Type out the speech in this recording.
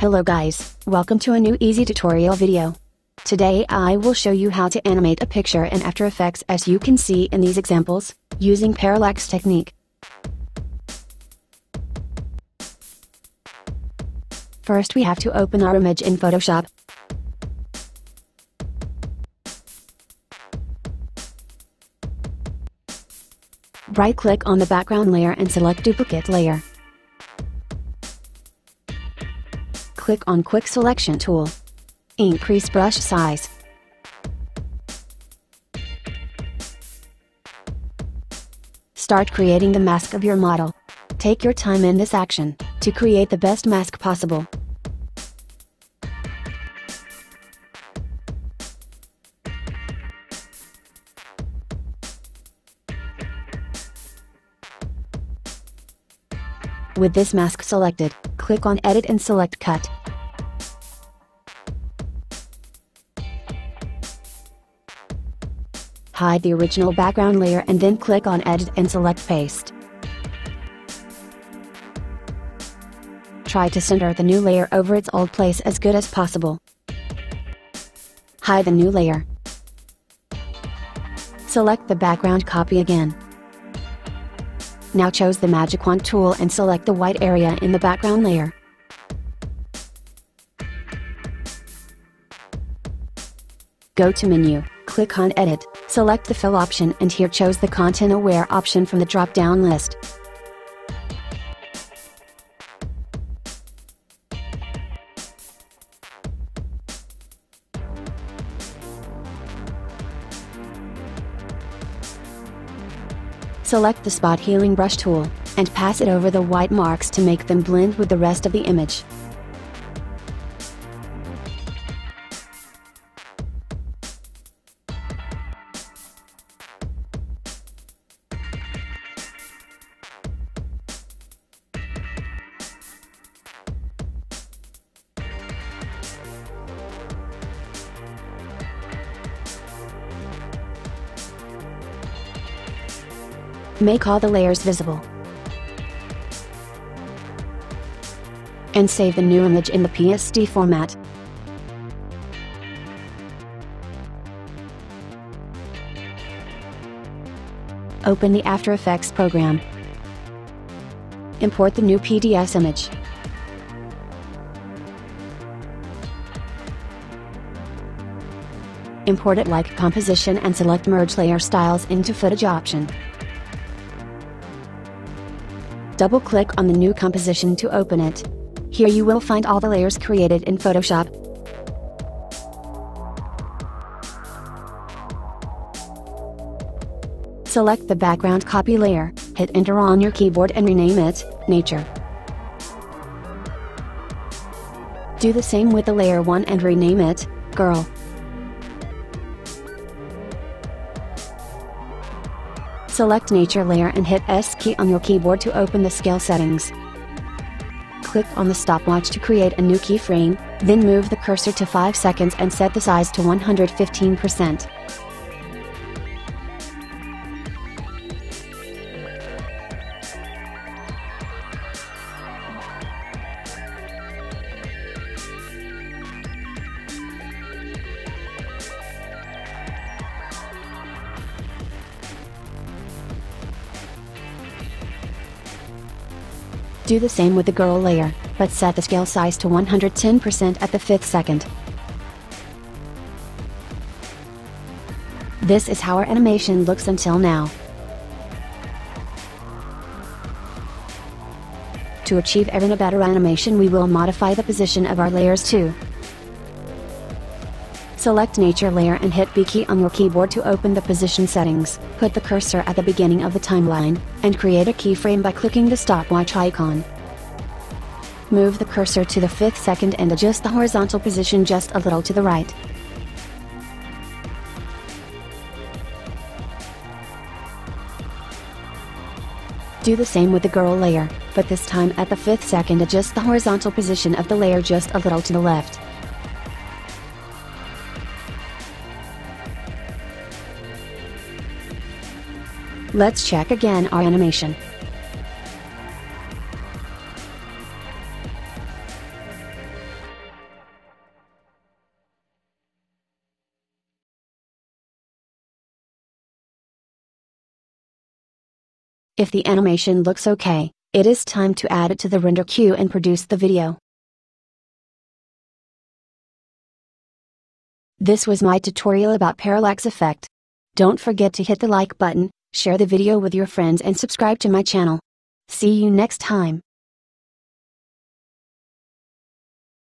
Hello guys, welcome to a new EZ tutorial video. Today I will show you how to animate a picture in After Effects as you can see in these examples, using parallax technique. First we have to open our image in Photoshop. Right click on the background layer and select duplicate layer. click on Quick Selection tool. Increase brush size. Start creating the mask of your model. Take your time in this action, to create the best mask possible. With this mask selected, click on Edit and select Cut. Hide the original background layer and then click on Edit and select Paste. Try to center the new layer over its old place as good as possible. Hide the new layer. Select the background copy again. Now choose the magic wand tool and select the white area in the background layer. Go to menu, click on edit, select the fill option and here choose the content aware option from the drop down list. Select the spot healing brush tool, and pass it over the white marks to make them blend with the rest of the image. Make all the layers visible. And save the new image in the PSD format. Open the After Effects program. Import the new PDS image. Import it like composition and select Merge Layer Styles into Footage option. Double-click on the new composition to open it. Here you will find all the layers created in Photoshop. Select the background copy layer, hit enter on your keyboard and rename it, Nature. Do the same with the layer 1 and rename it, Girl. Select Nature layer and hit S key on your keyboard to open the scale settings. Click on the stopwatch to create a new keyframe, then move the cursor to 5 seconds and set the size to 115%. Do the same with the girl layer, but set the scale size to 110% at the 5th second. This is how our animation looks until now. To achieve even a better animation we will modify the position of our layers too. Select Nature layer and hit P key on your keyboard to open the position settings. Put the cursor at the beginning of the timeline, and create a keyframe by clicking the stopwatch icon. Move the cursor to the 5th second and adjust the horizontal position just a little to the right. Do the same with the girl layer, but this time at the 5th second adjust the horizontal position of the layer just a little to the left. Let's check again our animation. If the animation looks okay, it is time to add it to the render queue and produce the video. This was my tutorial about parallax effect. Don't forget to hit the like button, share the video with your friends and subscribe to my channel. See you next time.